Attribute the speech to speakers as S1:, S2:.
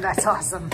S1: That's awesome.